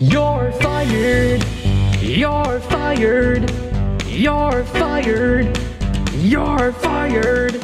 You're fired. You're fired. You're fired. You're fired.